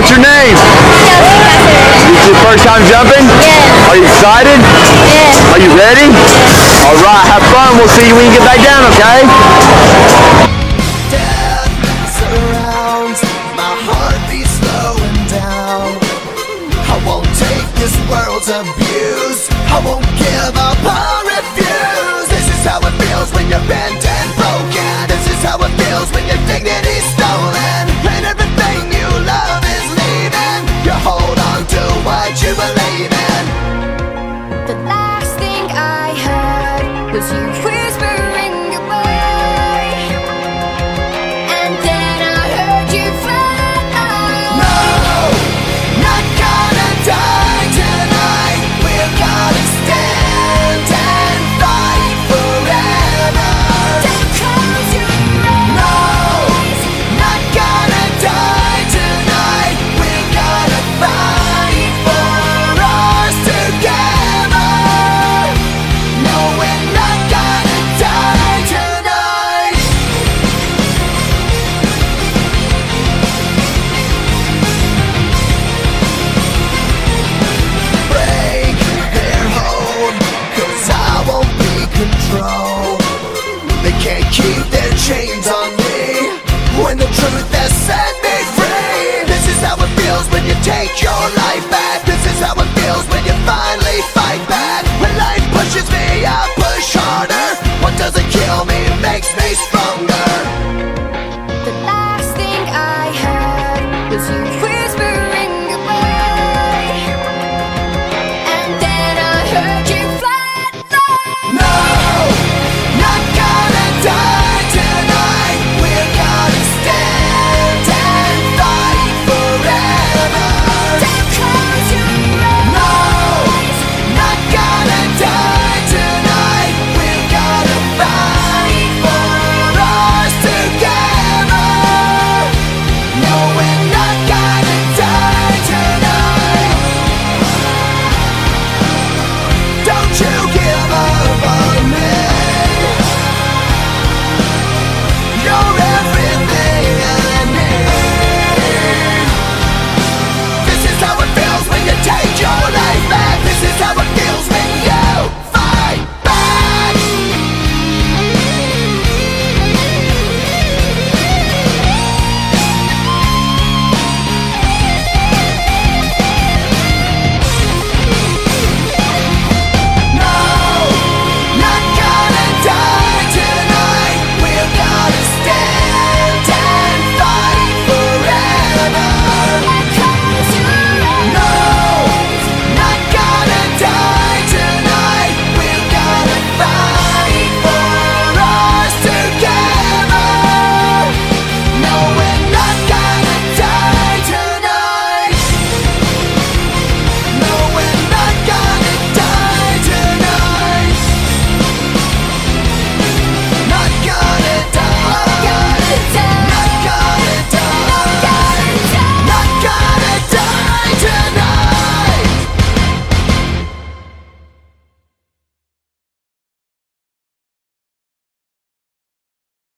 What's your name? This your first time jumping? Yeah. Are you excited? Yeah. Are you ready? Yeah. All right, have fun. We'll see you when you get back down, okay? Abuse. I won't give up, I refuse This is how it feels when you're bent keep their chains on me. When the truth has set me free This is how it feels when you take your life back. This is how it feels when you finally fight back. When life pushes me, I push harder. What doesn't kill me makes me stronger.